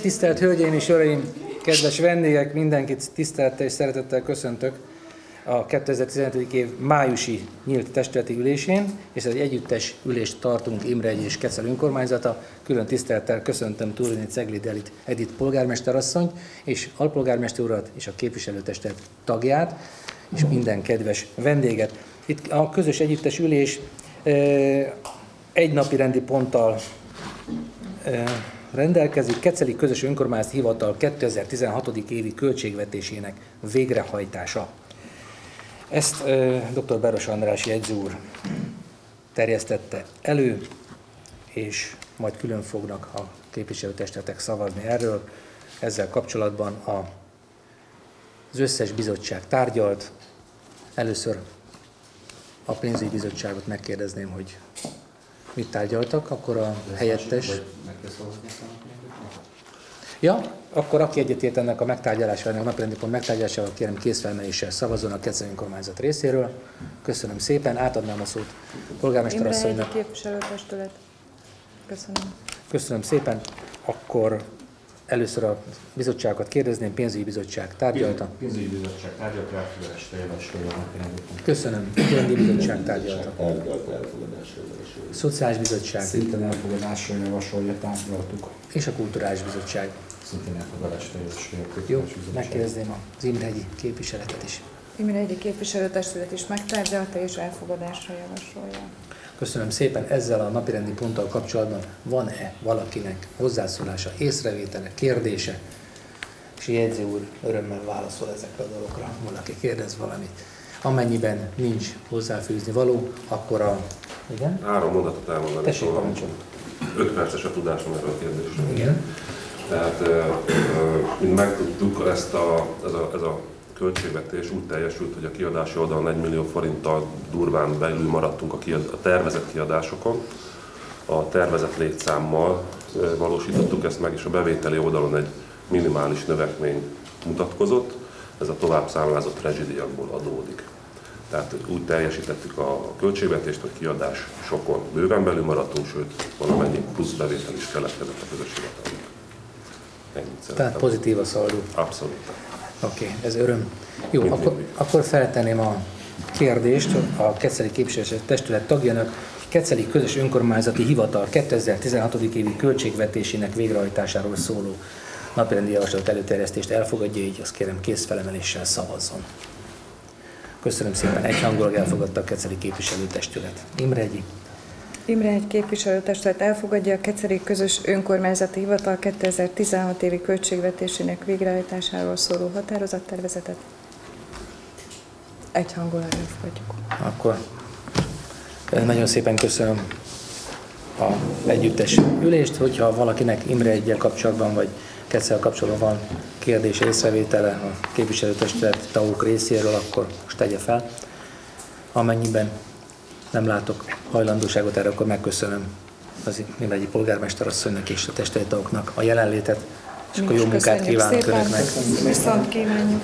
Tisztelt Hölgyeim és Uraim, kedves vendégek, mindenkit tisztelettel és szeretettel köszöntök a 2015. év májusi nyílt testületi ülésén, és egy együttes ülést tartunk Imre egy és Kecel önkormányzata. Külön tisztelettel köszöntöm Turini Cegli Delit Edith polgármesterasszonyt, és alpolgármester urat és a képviselőtestet tagját, és minden kedves vendéget. Itt a közös együttes ülés eh, egy napi rendi ponttal eh, rendelkezik Keceli Közös Önkormányzati Hivatal 2016. évi költségvetésének végrehajtása. Ezt dr. Beros András jegyző úr terjesztette elő, és majd külön fognak a képviselőtestetek szavazni erről. Ezzel kapcsolatban a, az összes bizottság tárgyalt. Először a pénzügyi bizottságot megkérdezném, hogy mit tárgyaltak, akkor a helyettes... Ja, akkor aki egyetért ennek a megtárgyalásával, a napirendi pont megtárgyalásával, kérem készfelmeléssel szavazzon a Kecel önkormányzat részéről. Köszönöm szépen, átadnám a szót polgármester asszonynak. Képviselőtestület. Köszönöm. Köszönöm szépen, akkor először a bizottságokat kérdezném, pénzügyi bizottság tárgyalta. Pénzügyi bizottság tárgyalt elfogadásra javasolja. Köszönöm, ügyrendi bizottság tárgyalta. Tárgyalt elfogadásra javasolja. Szociális bizottság Szintén elfogadásra javasolja, tárgyaltuk. és a kulturális bizottság. Szintén elfogadásra javasolja a Jó, megkérdezném az Imrehegyi képviseletet is. Imre Egyi képviselőtestület is megtárgyalta és elfogadásra javasolja. Köszönöm szépen. Ezzel a napirendi ponttal kapcsolatban van-e valakinek hozzászólása, észrevétele, kérdése? És jegyző úr örömmel válaszol ezekre a dolgokra. Valaki kérdez valamit. Amennyiben nincs hozzáfűzni való, akkor a... Igen? Három mondatot elmondani. Tessék, parancsolj. Öt perces a tudásom erről a kérdésről. Igen. Tehát, mint megtudtuk, ezt a, ez, a, ez a költségvetés úgy teljesült, hogy a kiadási oldalon 1 millió forinttal durván belül maradtunk a, kiad, a tervezett kiadásokon. A tervezett létszámmal valósítottuk ezt meg, és a bevételi oldalon egy minimális növekmény mutatkozott. Ez a továbbszámlázott rezsidiakból adódik. Tehát úgy teljesítettük a költségvetést, hogy kiadás sokon bőven belül maradtunk, sőt, valamennyi plusz bevétel is keletkezett a közös hivatalnak. Ennyit Tehát pozitív a szaldó. Abszolút. Oké, okay, ez öröm. Jó, akkor, akkor feltenném a kérdést a Keceli Képviselő Testület tagjának. Keceli Közös Önkormányzati Hivatal 2016. évi költségvetésének végrehajtásáról szóló napirendi javaslat előterjesztést elfogadja, így azt kérem készfelemeléssel szavazzon. Köszönöm szépen, egyhangulag elfogadta a Keceli Képviselőtestület. Imre Egyi. Imre egy képviselőtestület elfogadja a Keceri Közös Önkormányzati Hivatal 2016 évi költségvetésének végrehajtásáról szóló határozattervezetet. Egyhangulag elfogadjuk. Akkor eh, nagyon szépen köszönöm a együttes ülést, hogyha valakinek Imre egyel kapcsolatban, vagy Ketszel kapcsolatban van kérdés, észrevétele a képviselőtestület tagok részéről, akkor most tegye fel. Amennyiben nem látok hajlandóságot erre, akkor megköszönöm az Imre egyi polgármesterasszonynak és a testület tagoknak a jelenlétet, és Mi akkor jó munkát kívánok szépen. Önöknek. Viszont kívánjuk.